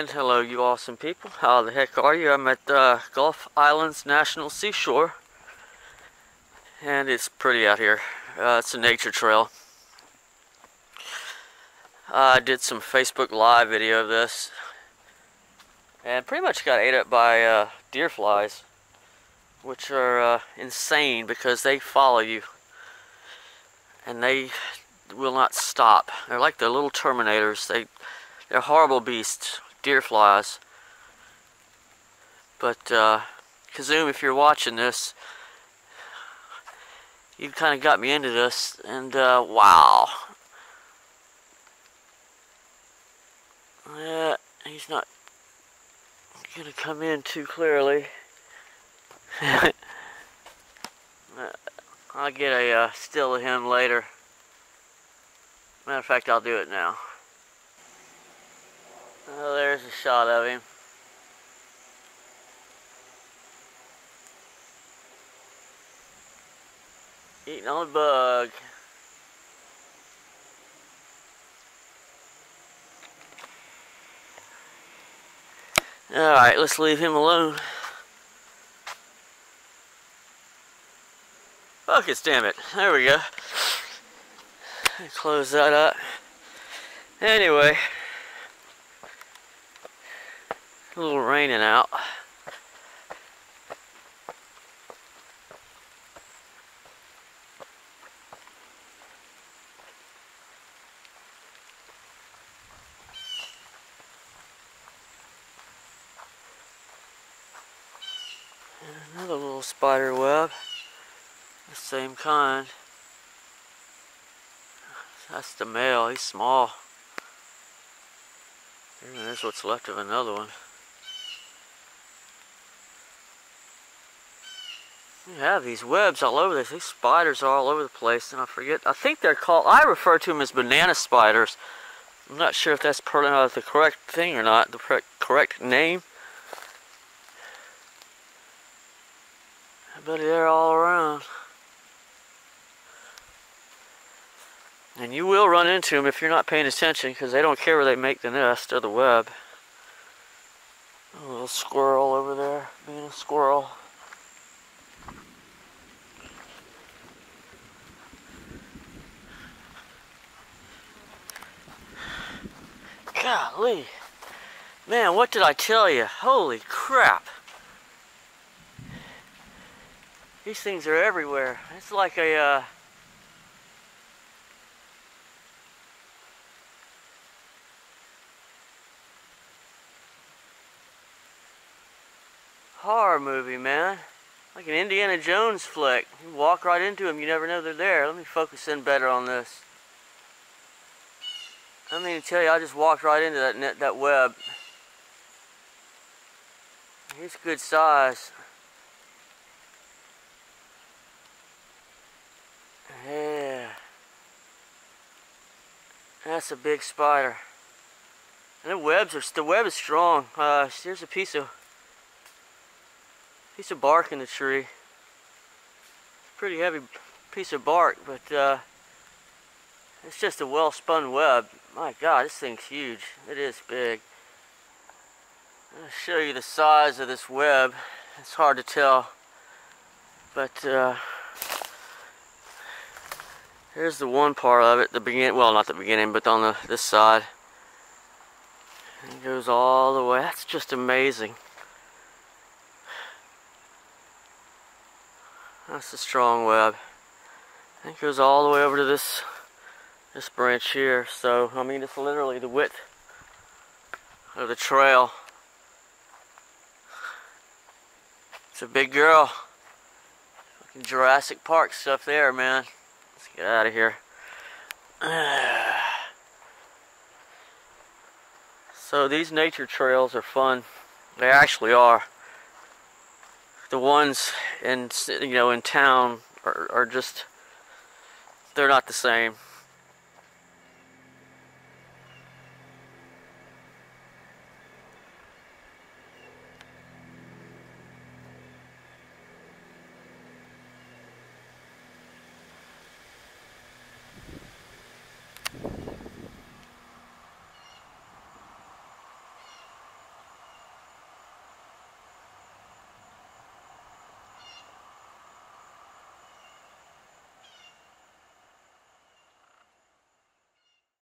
And hello, you awesome people. How the heck are you? I'm at uh, Gulf Islands National Seashore. And it's pretty out here. Uh, it's a nature trail. I did some Facebook Live video of this. And pretty much got ate up by uh, deer flies. Which are uh, insane because they follow you. And they will not stop. They're like the little terminators. They they're horrible beasts, deer flies. But, uh, Kazoom, if you're watching this, you kind of got me into this, and, uh, wow. He's not gonna come in too clearly. I'll get a uh, still of him later. Matter of fact, I'll do it now. Oh, there's a shot of him. Eating on a bug. Alright, let's leave him alone. Focus, damn it. There we go. Close that up. Anyway. A little raining out. And another little spider web, the same kind. That's the male, he's small. There's what's left of another one. Have these webs all over this. These spiders are all over the place, and I forget. I think they're called. I refer to them as banana spiders. I'm not sure if that's uh, the correct thing or not. The correct name. But they're all around. And you will run into them if you're not paying attention because they don't care where they make the nest or the web. A little squirrel over there being a squirrel. Golly. Man, what did I tell you? Holy crap. These things are everywhere. It's like a, uh, horror movie, man. Like an Indiana Jones flick. You walk right into them, you never know they're there. Let me focus in better on this. I mean to tell you, I just walked right into that net, that web. It's good size. Yeah. That's a big spider. And the webs are the web is strong. Uh, here's a piece of piece of bark in the tree. Pretty heavy piece of bark, but uh, it's just a well spun web. My God, this thing's huge. It is big. I'll show you the size of this web. It's hard to tell. But uh, here's the one part of it, the beginning, well not the beginning, but on the this side. It goes all the way. That's just amazing. That's a strong web. It goes all the way over to this this branch here. So, I mean, it's literally the width of the trail. It's a big girl. Fucking Jurassic Park stuff there, man. Let's get out of here. So these nature trails are fun. They actually are. The ones in you know in town are, are just they're not the same.